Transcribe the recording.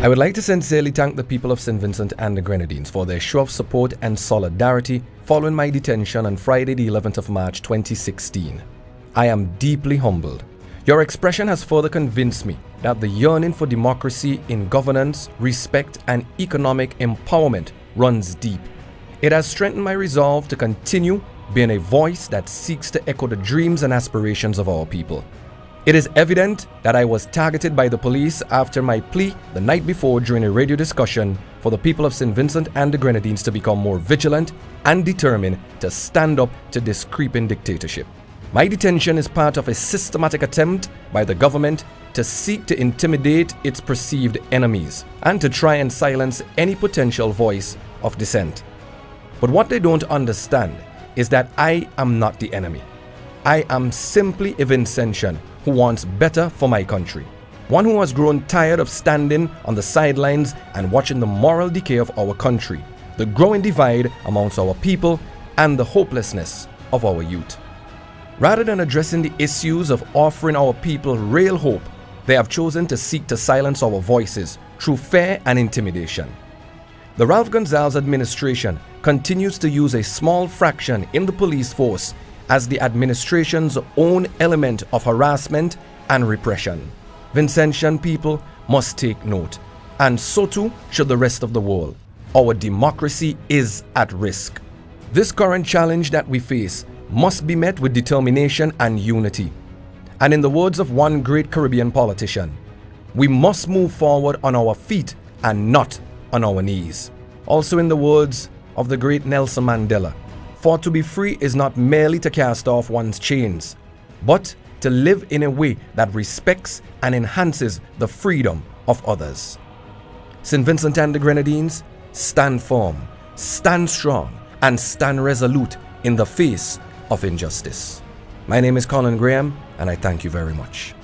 I would like to sincerely thank the people of St. Vincent and the Grenadines for their show of support and solidarity following my detention on Friday, the 11th of March 2016. I am deeply humbled. Your expression has further convinced me that the yearning for democracy in governance, respect, and economic empowerment runs deep. It has strengthened my resolve to continue being a voice that seeks to echo the dreams and aspirations of our people. It is evident that I was targeted by the police after my plea the night before during a radio discussion for the people of St. Vincent and the Grenadines to become more vigilant and determined to stand up to this creeping dictatorship. My detention is part of a systematic attempt by the government to seek to intimidate its perceived enemies and to try and silence any potential voice of dissent. But what they don't understand is that I am not the enemy. I am simply a Vincentian who wants better for my country. One who has grown tired of standing on the sidelines and watching the moral decay of our country, the growing divide amongst our people, and the hopelessness of our youth. Rather than addressing the issues of offering our people real hope, they have chosen to seek to silence our voices through fear and intimidation. The Ralph Gonsalves administration continues to use a small fraction in the police force as the administration's own element of harassment and repression. Vincentian people must take note, and so too should the rest of the world. Our democracy is at risk. This current challenge that we face must be met with determination and unity. And in the words of one great Caribbean politician, we must move forward on our feet and not on our knees. Also in the words of the great Nelson Mandela, for to be free is not merely to cast off one's chains, but to live in a way that respects and enhances the freedom of others. St. Vincent and the Grenadines, stand firm, stand strong, and stand resolute in the face of injustice. My name is Colin Grayham, and I thank you very much.